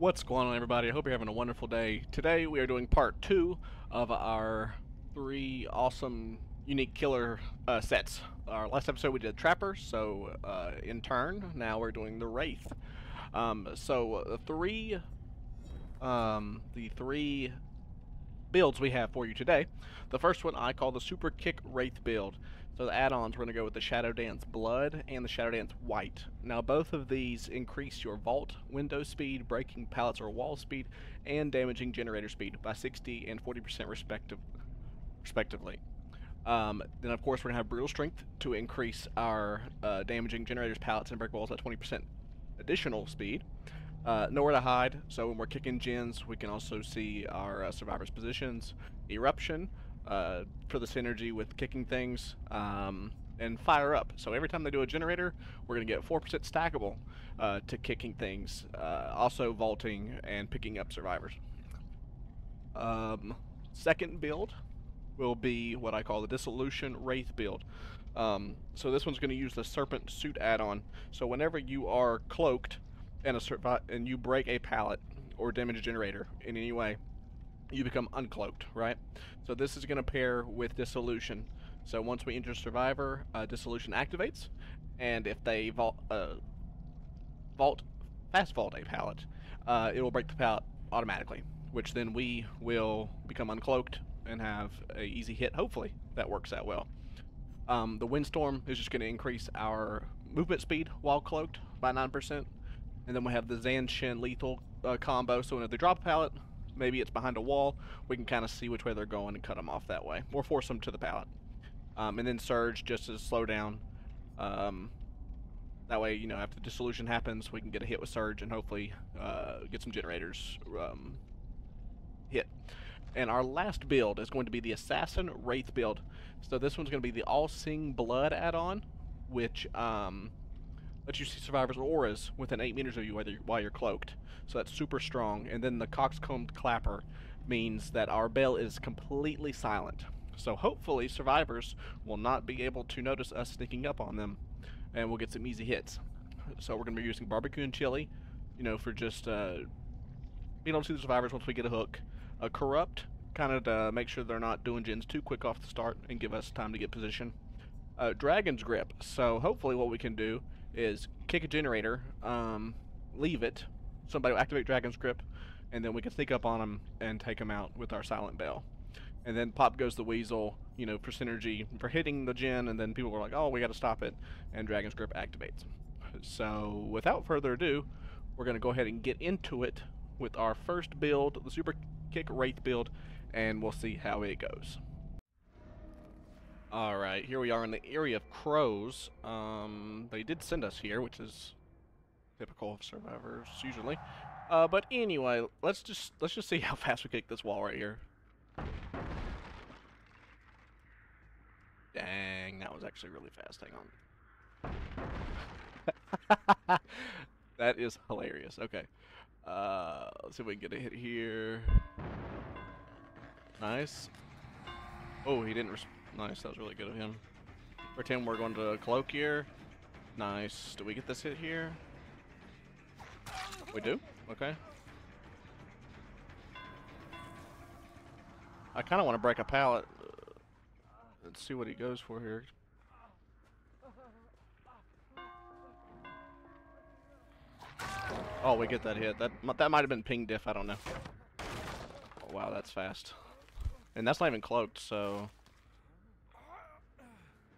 What's going on, everybody? I hope you're having a wonderful day. Today, we are doing part two of our three awesome, unique killer uh, sets. Our last episode, we did Trapper, so uh, in turn, now we're doing the Wraith. Um, so, the three, um, the three builds we have for you today. The first one I call the Super Kick Wraith build. So the add-ons, we're going to go with the Shadow Dance Blood and the Shadow Dance White. Now both of these increase your vault window speed, breaking pallets or wall speed, and damaging generator speed by 60 and 40% respective, respectively. Um, then of course we're going to have Brutal Strength to increase our uh, damaging generators, pallets, and break walls at 20% additional speed. Uh, nowhere to hide, so when we're kicking gens, we can also see our uh, survivors' positions. Eruption, uh, for the synergy with kicking things, um, and fire up. So every time they do a generator, we're going to get 4% stackable uh, to kicking things, uh, also vaulting and picking up survivors. Um, second build will be what I call the Dissolution Wraith build. Um, so this one's going to use the Serpent Soot add-on. So whenever you are cloaked and a and you break a pallet or damage generator in any way, you become uncloaked, right? So this is going to pair with Dissolution. So once we enter Survivor, uh, Dissolution activates, and if they vault, uh, vault fast vault a pallet, uh, it will break the pallet automatically, which then we will become uncloaked and have a easy hit. Hopefully that works out well. Um, the Windstorm is just going to increase our movement speed while cloaked by 9%. And then we have the Zanshin lethal uh, combo, so when they drop a pallet, maybe it's behind a wall, we can kind of see which way they're going and cut them off that way, or force them to the pallet. Um, and then Surge just to slow down. Um, that way, you know, after the dissolution happens, we can get a hit with Surge and hopefully uh, get some generators um, hit. And our last build is going to be the Assassin Wraith build. So this one's going to be the All Seeing Blood add-on, which um, lets you see survivors' auras within 8 meters of you while you're cloaked. So that's super strong. And then the Coxcombed Clapper means that our bell is completely silent. So hopefully survivors will not be able to notice us sneaking up on them and we'll get some easy hits. So we're going to be using barbecue and chili, you know, for just uh, being able to see the survivors once we get a hook. A corrupt, kind of to make sure they're not doing gens too quick off the start and give us time to get position. Uh, Dragon's Grip, so hopefully what we can do is kick a generator, um, leave it, somebody will activate Dragon's Grip, and then we can sneak up on them and take them out with our Silent Bell. And then pop goes the Weasel, you know, for synergy, for hitting the gen, and then people were like, oh, we gotta stop it, and Dragon's Grip activates. So, without further ado, we're gonna go ahead and get into it with our first build, the Super Kick Wraith build, and we'll see how it goes. Alright, here we are in the Eyrie of Crows. Um, they did send us here, which is typical of survivors, usually. Uh, but anyway, let's just let's just see how fast we kick this wall right here. Dang, that was actually really fast. Hang on. that is hilarious. Okay. Uh, let's see if we can get a hit here. Nice. Oh, he didn't Nice, that was really good of him. Pretend we're going to cloak here. Nice. Do we get this hit here? We do? Okay. I kind of want to break a pallet. let's see what he goes for here. Oh, we get that hit. That that might have been ping diff. I don't know. Oh, wow, that's fast. And that's not even cloaked, so...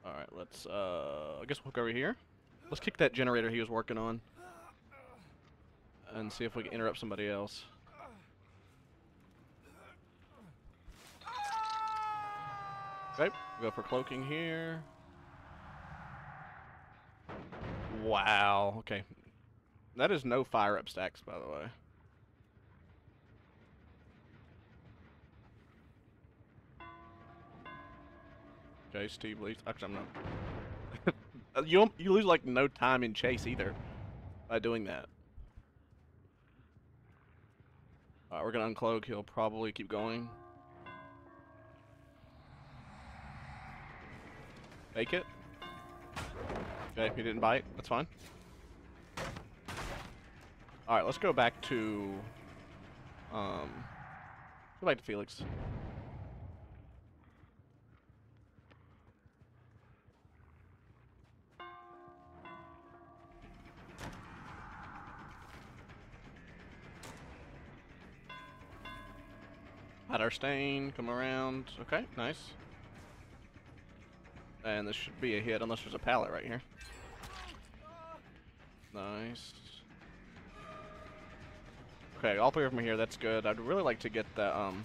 Alright, let's, uh, I guess we'll hook over here. Let's kick that generator he was working on. And see if we can interrupt somebody else. Okay, go for cloaking here. Wow, okay. That is no fire up stacks, by the way. Okay, Steve leads. Actually, I'm not. you don't, you lose like no time in chase either by doing that. Alright, we're gonna uncloak. He'll probably keep going. Make it. Okay, he didn't bite. That's fine. Alright, let's go back to... Um... Go back to Felix. Had our stain, come around. Okay, nice. And this should be a hit unless there's a pallet right here. Nice. Okay, all three of them are here, that's good. I'd really like to get the, um...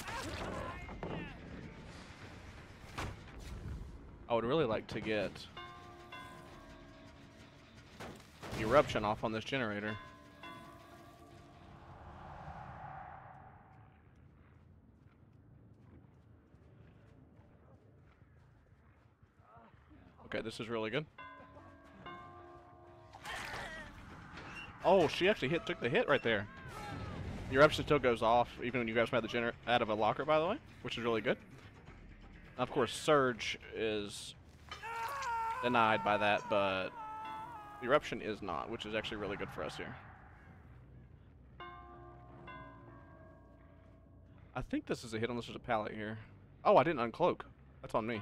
I would really like to get... Eruption off on this generator. Okay, this is really good. Oh, she actually hit took the hit right there. Your eruption still goes off, even when you guys have the gener out of a locker, by the way, which is really good. Of course, Surge is denied by that, but Eruption is not, which is actually really good for us here. I think this is a hit unless there's a pallet here. Oh, I didn't uncloak. That's on me.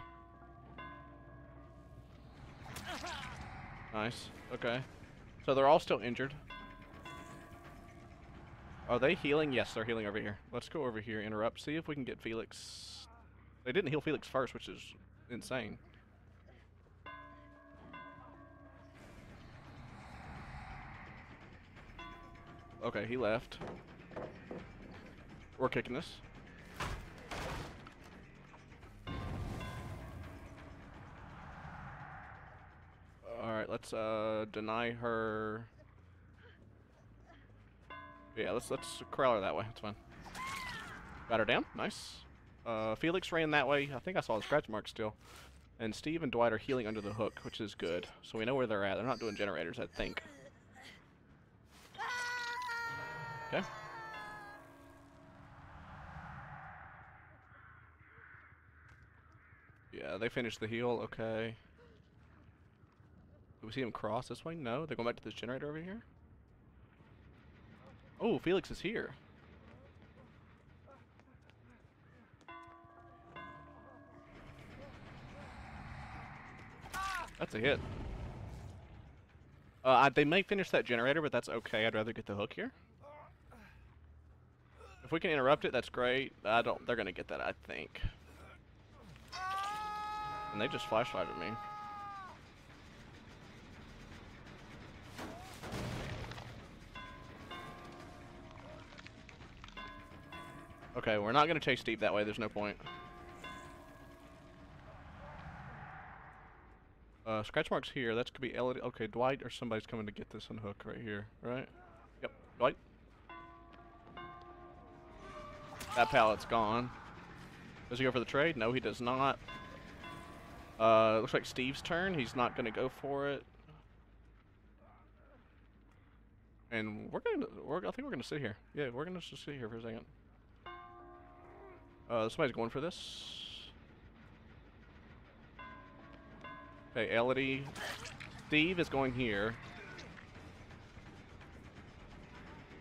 Nice. Okay. So they're all still injured. Are they healing? Yes, they're healing over here. Let's go over here, interrupt, see if we can get Felix. They didn't heal Felix first, which is insane. Okay, he left. We're kicking this. Let's uh deny her yeah, let's let's corral her that way. That's fine. Got her down. Nice. Uh, Felix ran that way. I think I saw the scratch mark still. And Steve and Dwight are healing under the hook, which is good. So we know where they're at. They're not doing generators, I think. Okay. Yeah, they finished the heal. Okay. Do we see them cross this way? No. They're going back to this generator over here? Oh, Felix is here. That's a hit. Uh, they may finish that generator, but that's okay. I'd rather get the hook here. If we can interrupt it, that's great. I don't. They're gonna get that, I think. And they just flashlighted me. Okay, we're not going to chase Steve that way. There's no point. Uh, scratch marks here. That's could be. Okay, Dwight or somebody's coming to get this unhook right here, right? Yep, Dwight. That pallet's gone. Does he go for the trade? No, he does not. Uh, looks like Steve's turn. He's not going to go for it. And we're going to, I think we're going to sit here. Yeah, we're going to just sit here for a second. Uh, somebody's going for this. Okay, Elodie. Steve is going here.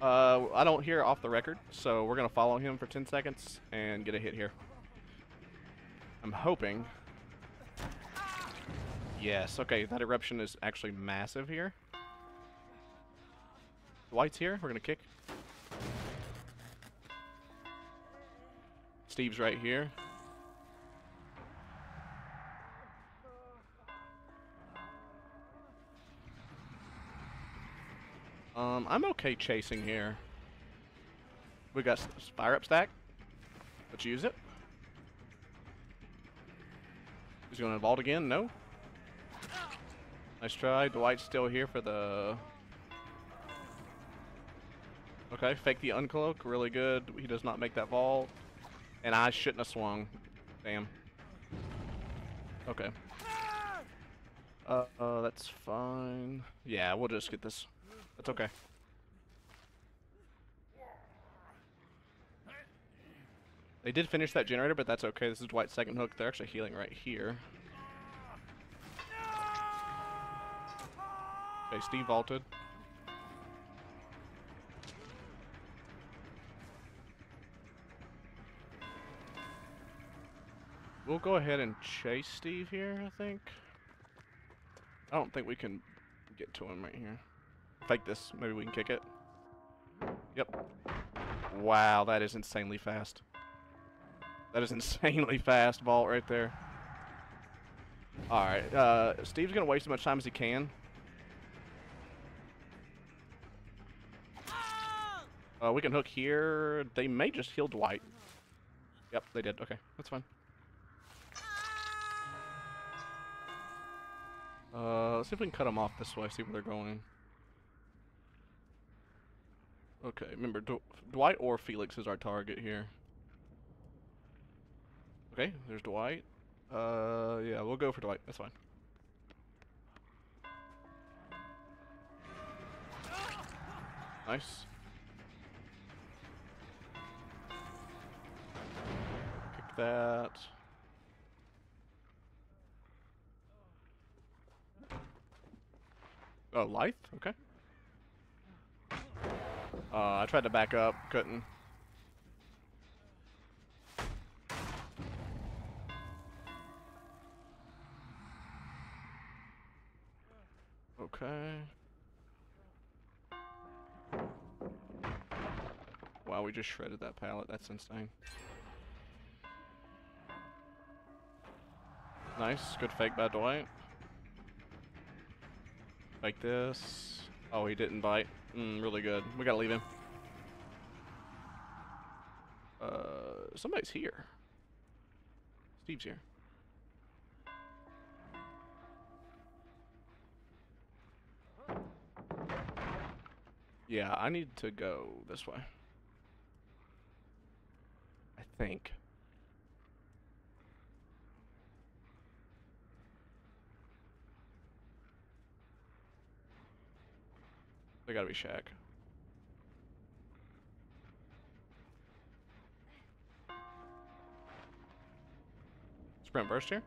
Uh, I don't hear off the record, so we're going to follow him for 10 seconds and get a hit here. I'm hoping. Yes, okay, that eruption is actually massive here. Dwight's here, we're going to kick. Steve's right here. Um, I'm okay chasing here. We got fire up stack. Let's use it. He's going to vault again. No. Nice try. Dwight's still here for the... Okay, fake the uncloak. Really good. He does not make that vault. And I shouldn't have swung. Damn. Okay. Uh, uh, that's fine. Yeah, we'll just get this. That's okay. They did finish that generator, but that's okay. This is Dwight's second hook. They're actually healing right here. Okay, Steve vaulted. We'll go ahead and chase Steve here, I think. I don't think we can get to him right here. Fake this. Maybe we can kick it. Yep. Wow, that is insanely fast. That is insanely fast vault right there. Alright, uh, Steve's gonna waste as much time as he can. Uh, we can hook here. They may just heal Dwight. Yep, they did. Okay, that's fine. Uh, let's see if we can cut them off this way, see where they're going. Okay, remember, D Dwight or Felix is our target here. Okay, there's Dwight. Uh, yeah, we'll go for Dwight. That's fine. Nice. Kick that. Oh, life? Okay. Uh, I tried to back up, couldn't. Okay. Wow, we just shredded that pallet. That's insane. Nice. Good fake by Dwight. Like this. Oh, he didn't bite. Mm, really good. We gotta leave him. Uh, somebody's here. Steve's here. Yeah, I need to go this way. I think. They gotta be Shack. Sprint burst here.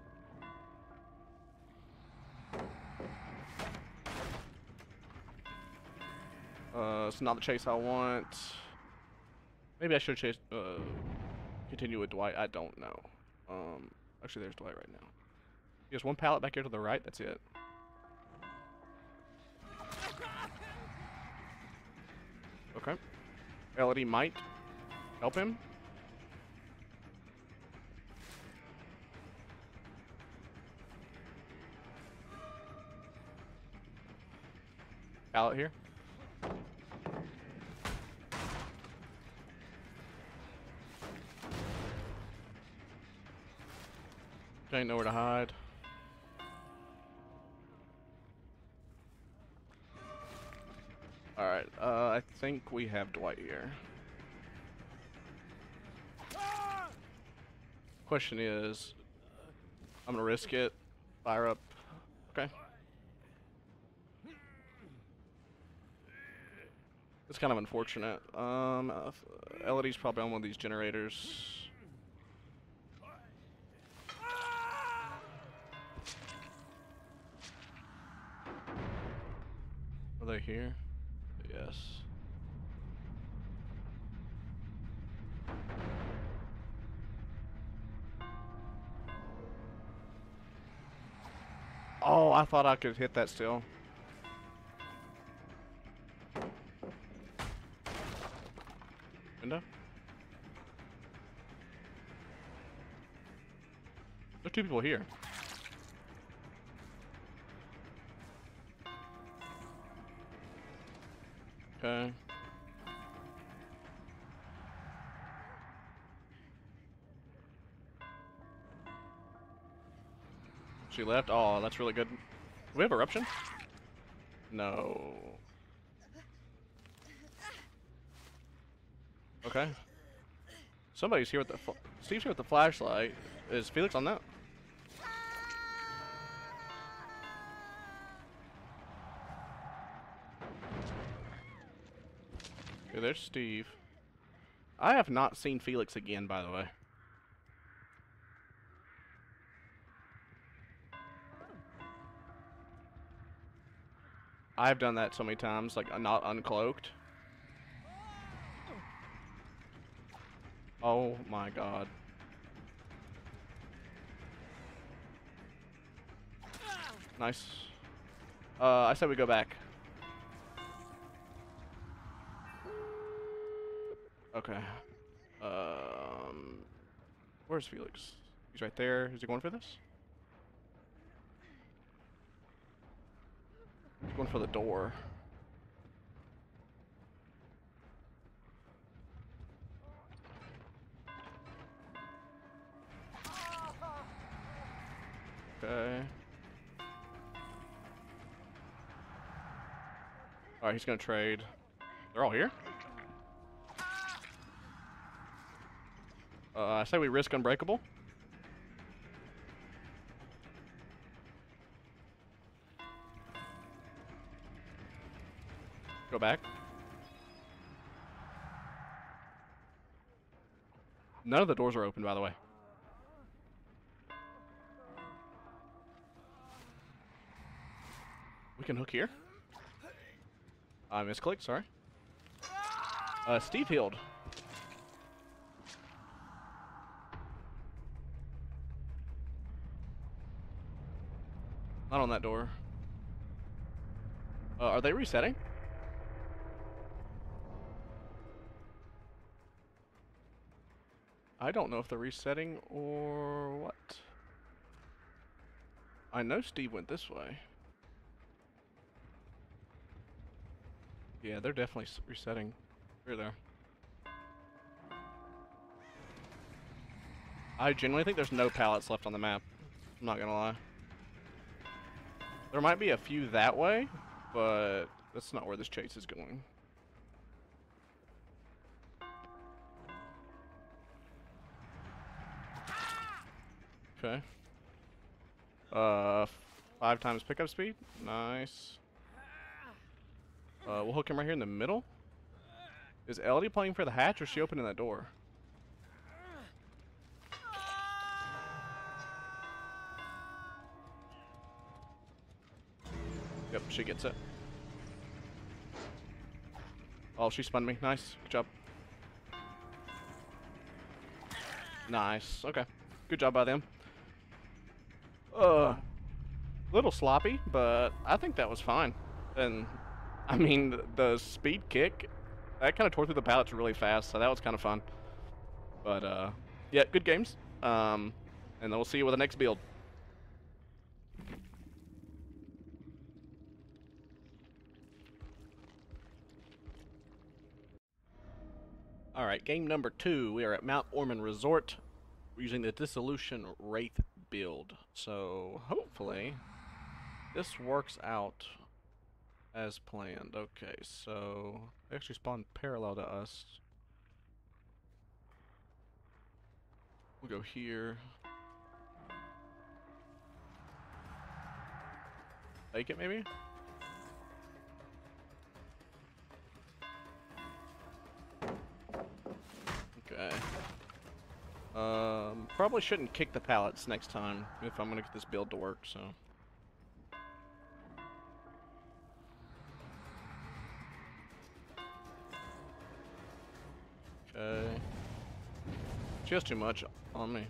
Uh, it's not the chase I want. Maybe I should chase, uh, continue with Dwight. I don't know. Um, actually, there's Dwight right now. He has one pallet back here to the right. That's it. Elodie might help him. Pallet here. Ain't nowhere to hide. Think we have Dwight here. Question is, I'm gonna risk it. Fire up. Okay. It's kind of unfortunate. Um, uh, probably on one of these generators. Are they here? Thought I could hit that still. Window? There's two people here. Okay. She left? Oh, that's really good. We have eruption? No. Okay. Somebody's here with the... Steve's here with the flashlight. Is Felix on that? Okay, there's Steve. I have not seen Felix again, by the way. I've done that so many times, like uh, not uncloaked. Oh my god. Nice. Uh, I said we go back. Okay. Um, where's Felix? He's right there. Is he going for this? Going for the door. Okay. Alright, he's gonna trade. They're all here? Uh, I say we risk unbreakable. Go back. None of the doors are open, by the way. We can hook here. I misclicked, sorry. Uh, Steve healed. Not on that door. Uh, are they resetting? I don't know if they're resetting or what. I know Steve went this way. Yeah, they're definitely resetting. They're there. I genuinely think there's no pallets left on the map. I'm not gonna lie. There might be a few that way, but that's not where this chase is going. Okay. Uh, five times pickup speed. Nice. Uh, we'll hook him right here in the middle. Is Elodie playing for the hatch or is she opening that door? Yep, she gets it. Oh, she spun me. Nice. Good job. Nice. Okay. Good job by them. Uh, little sloppy, but I think that was fine. And I mean, the, the speed kick, that kind of tore through the pallets really fast, so that was kind of fun. But uh, yeah, good games. Um, and then we'll see you with the next build. All right, game number two. We are at Mount Ormond Resort. We're using the Dissolution Wraith build. So hopefully this works out as planned. Okay, so they actually spawned parallel to us. We'll go here. Take it maybe? Okay. Uh, Um, probably shouldn't kick the pallets next time if I'm gonna get this build to work, so. Okay. Has too much on me.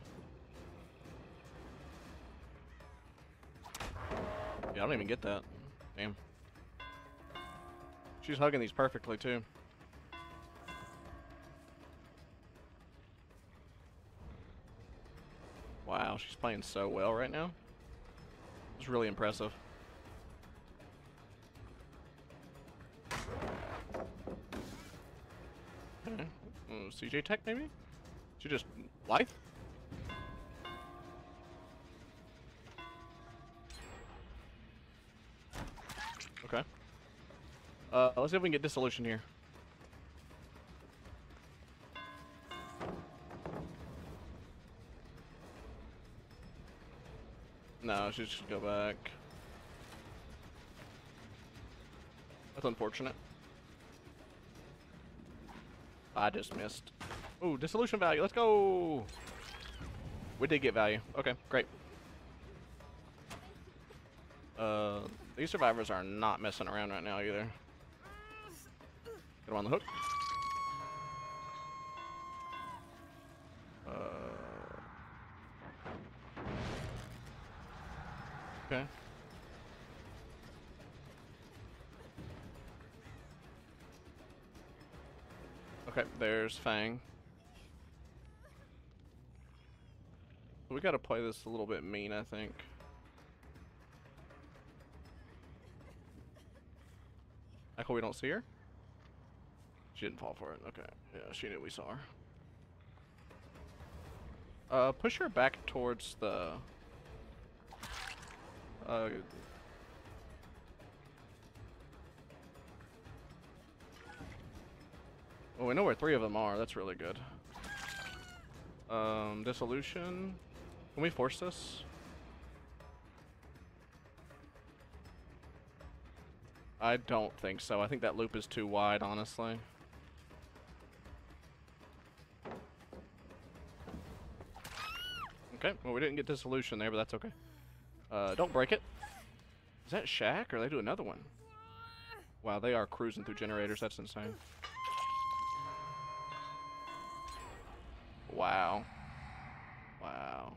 Yeah, I don't even get that. Damn. She's hugging these perfectly, too. Playing so well right now. It's really impressive. Okay. Uh, CJ Tech, maybe? She just life? Okay. Uh, let's see if we can get dissolution here. Should go back. That's unfortunate. I just missed. Ooh, dissolution value. Let's go. We did get value. Okay, great. Uh, these survivors are not messing around right now either. Get them on the hook. There's Fang. We gotta play this a little bit mean, I think. I hope we don't see her? She didn't fall for it. Okay. Yeah, she knew we saw her. Uh, push her back towards the... Uh... Well, we know where three of them are. That's really good. Um, dissolution. Can we force this? I don't think so. I think that loop is too wide, honestly. Okay, well we didn't get dissolution there, but that's okay. Uh, don't break it. Is that Shack, or they do another one? Wow, they are cruising through generators. That's insane. Wow. Wow.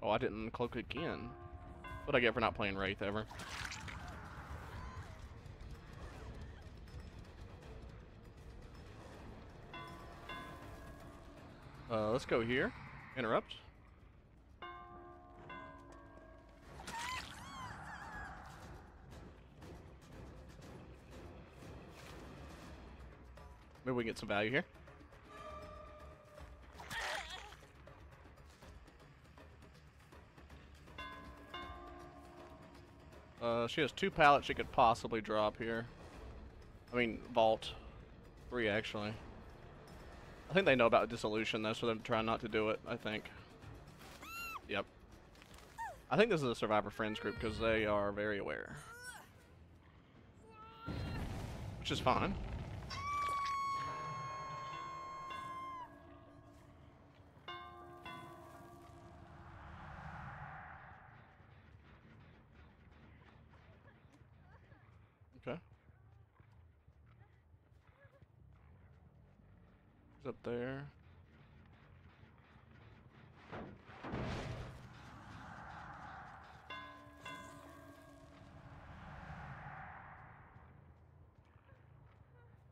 Oh, I didn't cloak again. What I get for not playing Wraith ever? Uh, let's go here. Interrupt. We get some value here. Uh, she has two pallets she could possibly drop here. I mean, vault. Three, actually. I think they know about dissolution, though, so they're trying not to do it, I think. Yep. I think this is a Survivor Friends group, because they are very aware. Which is fine. Up there.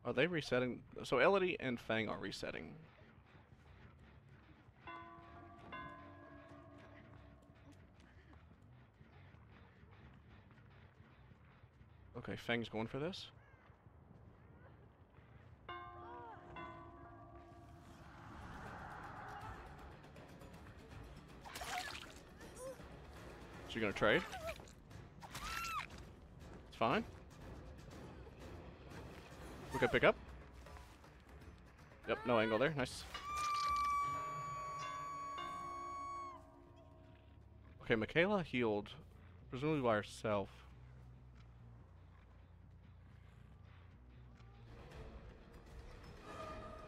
Are they resetting? So Elodie and Fang are resetting. Okay, Fang's going for this. So you're gonna trade? It's fine. We can pick up. Yep, no angle there. Nice. Okay, Mikaela healed, presumably by herself.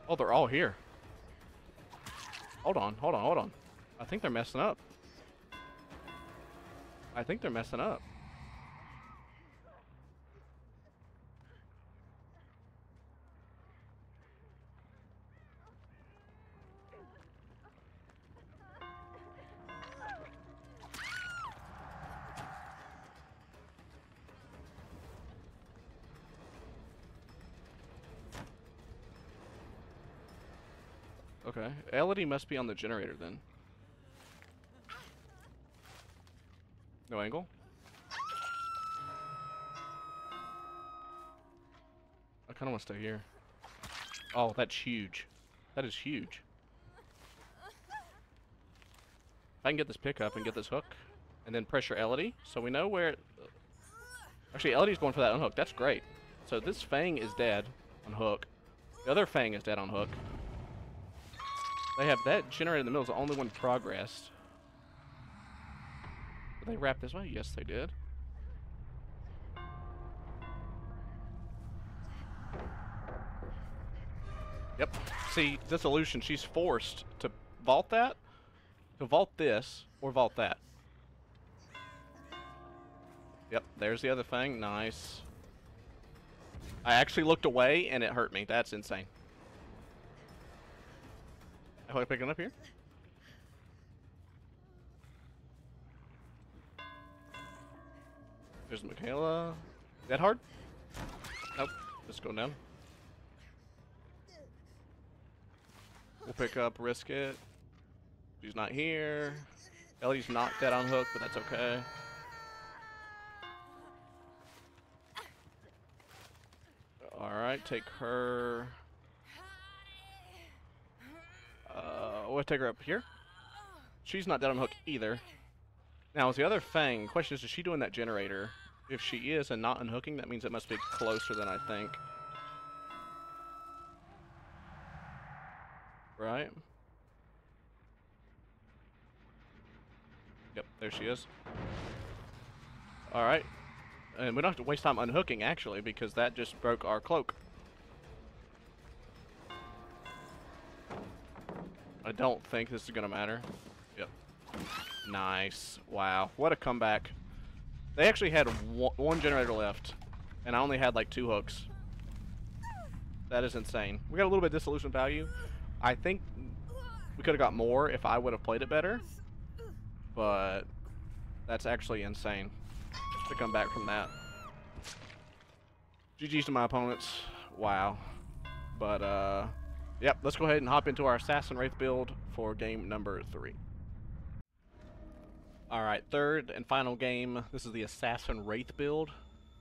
Oh, they're all here. Hold on, hold on, hold on. I think they're messing up. I think they're messing up. Okay. Elodie must be on the generator then. Angle? I kind of want to stay here. Oh, that's huge. That is huge. If I can get this pickup and get this hook, and then pressure Elodie, so we know where... Actually, Elodie's going for that unhook. That's great. So this Fang is dead on hook. The other Fang is dead on hook. They have that generator in the middle is the only one progressed. They wrap this way? Yes, they did. Yep. See, dissolution, she's forced to vault that, to vault this, or vault that. Yep, there's the other thing. Nice. I actually looked away and it hurt me. That's insane. Am I picking up here? There's Mikaela. That hard? Nope. Just going down. We'll pick up Risk It. She's not here. Ellie's not dead on hook, but that's okay. Alright, take her. Uh, we'll take her up here. She's not dead on hook either. Now, is the other Fang? Question is, is she doing that generator? If she is and not unhooking, that means it must be closer than I think. Right? Yep, there she is. Alright. And we don't have to waste time unhooking, actually, because that just broke our cloak. I don't think this is going to matter. Yep. Nice. Wow. What a comeback. They actually had one, one generator left, and I only had like two hooks. That is insane. We got a little bit of dissolution value. I think we could have got more if I would have played it better, but that's actually insane to come back from that. GG's to my opponents. Wow. But, uh, yep, let's go ahead and hop into our Assassin Wraith build for game number three. Alright, third and final game. This is the Assassin Wraith build,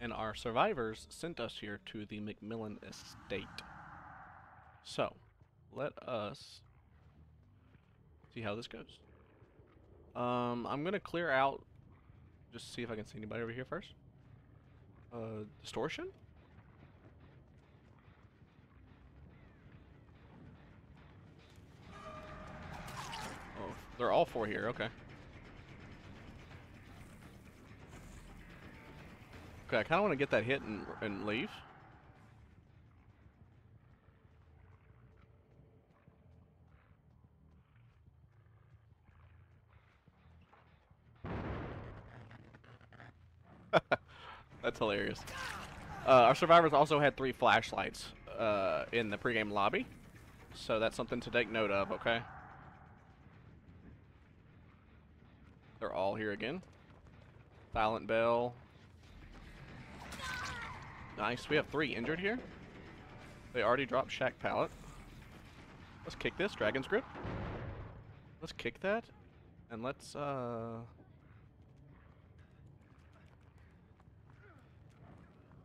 and our survivors sent us here to the MacMillan Estate. So, let us see how this goes. Um, I'm gonna clear out, just see if I can see anybody over here first. Uh, distortion? Oh, they're all four here, okay. Okay, I kind of want to get that hit and, and leave. That's hilarious. Uh, our survivors also had three flashlights uh, in the pregame lobby, so that's something to take note of, okay? They're all here again. Silent Bell. Nice. We have three injured here. They already dropped Shack Pallet. Let's kick this. Dragon's Grip. Let's kick that. And let's, uh...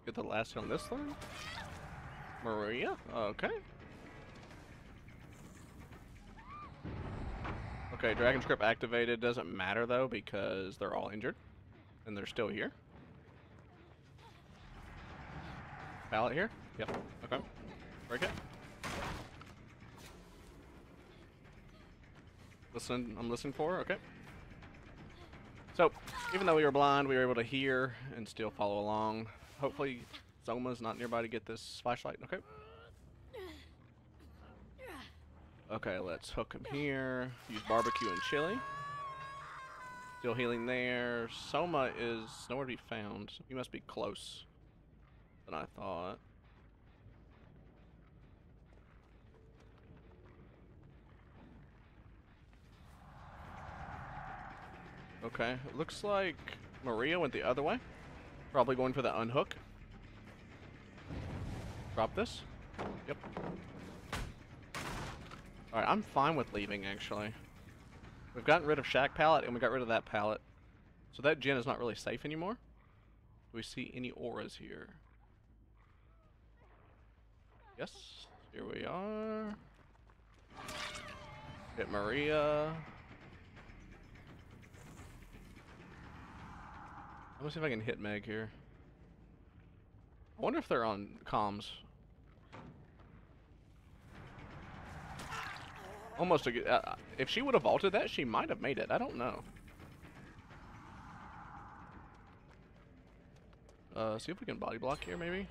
Get the last hit on this one. Maria. Okay. Okay, Dragon's Grip activated. Doesn't matter, though, because they're all injured. And they're still here. Pallet here? Yep. Okay. Break it. Listen, I'm listening for, okay. So, even though we were blind, we were able to hear and still follow along. Hopefully, Zoma's not nearby to get this flashlight. Okay. Okay, let's hook him here. Use barbecue and chili. Still healing there. Soma is nowhere to be found. He must be close than I thought. Okay, it looks like Maria went the other way. Probably going for the unhook. Drop this. Yep. Alright, I'm fine with leaving, actually. We've gotten rid of Shack Pallet, and we got rid of that pallet. So that gen is not really safe anymore. Do we see any auras here? Yes, here we are. Hit Maria. Let me see if I can hit Meg here. I wonder if they're on comms. Almost a good. Uh, uh, if she would have vaulted that, she might have made it. I don't know. Uh, see if we can body block here, maybe.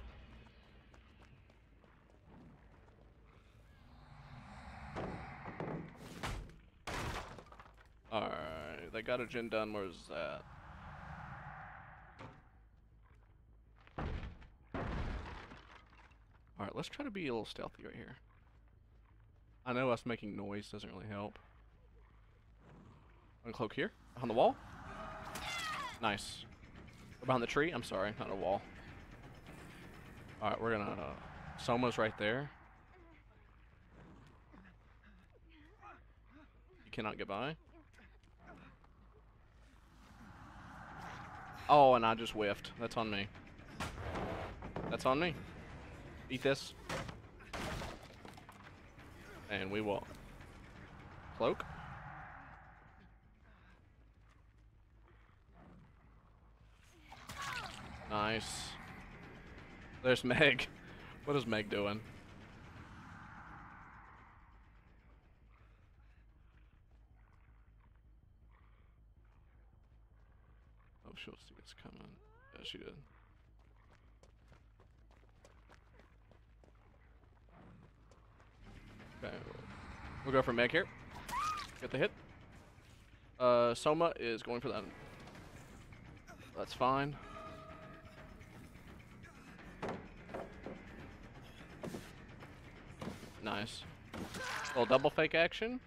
Alright, they got a gen done. Where's that? Alright, let's try to be a little stealthy right here. I know us making noise doesn't really help. Uncloak here. On the wall. Nice. Behind the tree? I'm sorry, not a wall. Alright, we're gonna... Uh, Soma's right there. You cannot get by. Oh, and I just whiffed. That's on me. That's on me. Eat this. And we will... Cloak? Nice. There's Meg. What is Meg doing? She'll see it's coming. Yeah, she did. Okay, we'll go for Meg here. Get the hit. Uh, Soma is going for that. That's fine. Nice. Little double fake action.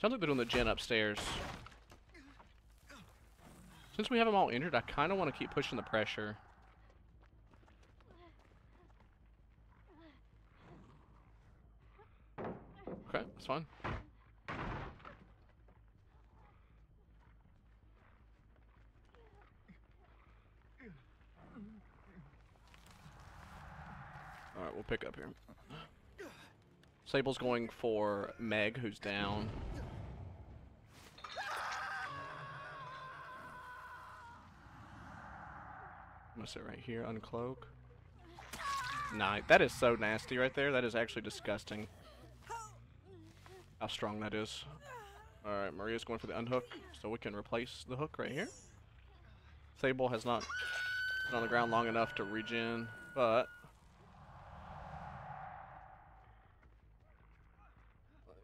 Sounds like they're doing the gen upstairs. Since we have them all injured, I kind of want to keep pushing the pressure. Okay, that's fine. Alright, we'll pick up here. Sable's going for Meg, who's down. I'm gonna sit right here, uncloak. Nah, that is so nasty right there. That is actually disgusting. How strong that is. Alright, Maria's going for the unhook, so we can replace the hook right here. Sable has not been on the ground long enough to regen, but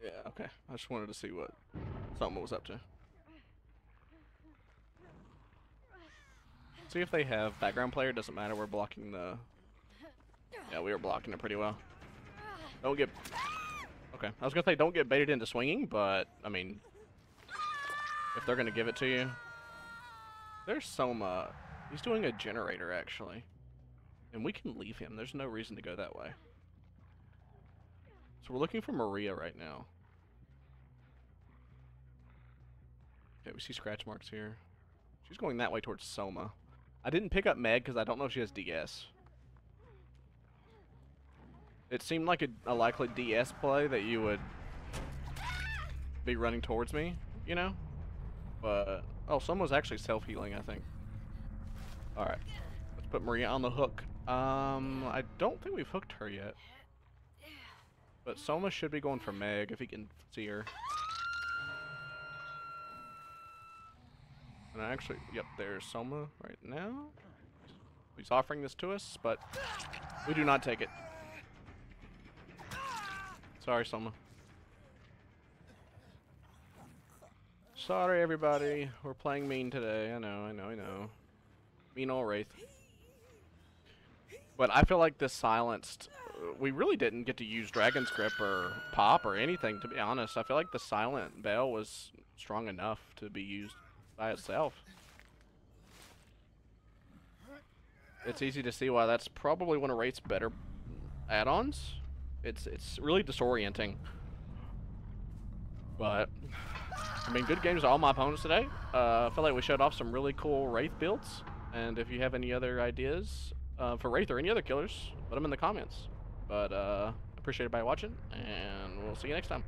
Yeah, okay. I just wanted to see what something was up to. See if they have background player. Doesn't matter. We're blocking the. Yeah, we were blocking it pretty well. Don't get. Okay, I was gonna say don't get baited into swinging, but I mean, if they're gonna give it to you, there's Soma. He's doing a generator actually, and we can leave him. There's no reason to go that way. So we're looking for Maria right now. Okay, we see scratch marks here. She's going that way towards Soma. I didn't pick up Meg because I don't know if she has DS. It seemed like a, a likely DS play that you would be running towards me, you know? But, oh, Soma's actually self-healing, I think. Alright, let's put Maria on the hook. Um, I don't think we've hooked her yet. But Soma should be going for Meg if he can see her. And actually, yep, there's Soma right now. He's offering this to us, but we do not take it. Sorry, Soma. Sorry, everybody. We're playing mean today. I know, I know, I know. Mean old Wraith. But I feel like this silenced we really didn't get to use Dragon's Grip or Pop or anything, to be honest. I feel like the Silent Bell was strong enough to be used by itself. It's easy to see why that's probably one of Wraith's better add-ons. It's it's really disorienting. But, I mean, good games to all my opponents today. Uh, I feel like we showed off some really cool Wraith builds. And if you have any other ideas uh, for Wraith or any other killers, put them in the comments. But uh, appreciate everybody watching, and we'll see you next time.